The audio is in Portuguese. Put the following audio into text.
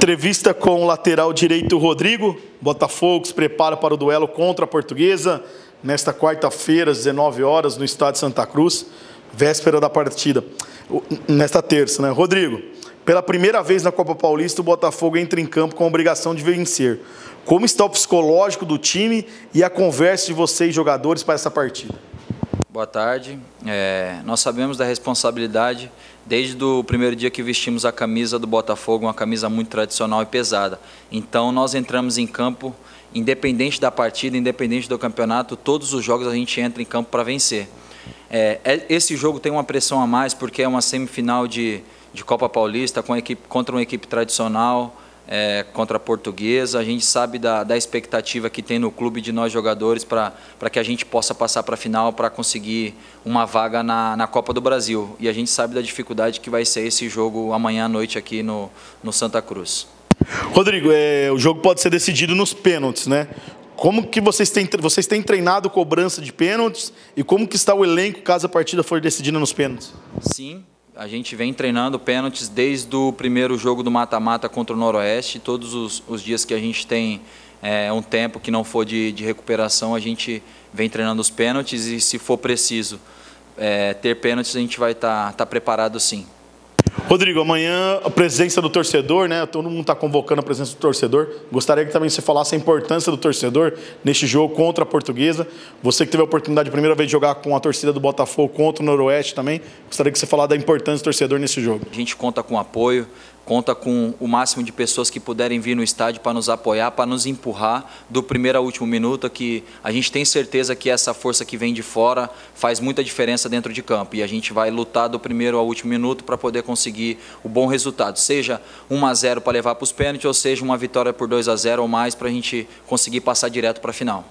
Entrevista com o lateral direito Rodrigo. Botafogo se prepara para o duelo contra a Portuguesa nesta quarta-feira, às 19 horas, no estádio Santa Cruz, véspera da partida. Nesta terça, né? Rodrigo, pela primeira vez na Copa Paulista, o Botafogo entra em campo com a obrigação de vencer. Como está o psicológico do time e a conversa de vocês, jogadores, para essa partida? Boa tarde. É, nós sabemos da responsabilidade desde o primeiro dia que vestimos a camisa do Botafogo, uma camisa muito tradicional e pesada. Então nós entramos em campo, independente da partida, independente do campeonato, todos os jogos a gente entra em campo para vencer. É, é, esse jogo tem uma pressão a mais porque é uma semifinal de, de Copa Paulista com equipe, contra uma equipe tradicional é, contra a Portuguesa. A gente sabe da, da expectativa que tem no clube de nós jogadores para que a gente possa passar para a final para conseguir uma vaga na, na Copa do Brasil. E a gente sabe da dificuldade que vai ser esse jogo amanhã à noite aqui no, no Santa Cruz. Rodrigo, é, o jogo pode ser decidido nos pênaltis, né? Como que vocês têm, vocês têm treinado cobrança de pênaltis e como que está o elenco caso a partida for decidida nos pênaltis? Sim, a gente vem treinando pênaltis desde o primeiro jogo do mata-mata contra o Noroeste. Todos os, os, dias que a gente tem é, um tempo que não for de, de, recuperação, a gente vem treinando os pênaltis e, se for preciso é, ter pênaltis, a gente vai estar tá, tá preparado sim. Rodrigo, amanhã a presença do torcedor, né? Todo mundo está convocando a presença do torcedor. Gostaria que também você falasse a importância do torcedor neste jogo contra a Portuguesa. Você que teve a oportunidade de primeira vez de jogar com a torcida do Botafogo contra o Noroeste também. Gostaria que você falasse da importância do torcedor nesse jogo. A gente conta com apoio, conta com o máximo de pessoas que puderem vir no estádio para nos apoiar, para nos empurrar do primeiro ao último minuto, que a gente tem certeza que essa força que vem de fora faz muita diferença dentro de campo e a gente vai lutar do primeiro ao último minuto para poder conseguir o bom resultado, seja 1 a 0 para levar para os pênaltis ou seja uma vitória por 2 a 0 ou mais para a gente conseguir passar direto para a final.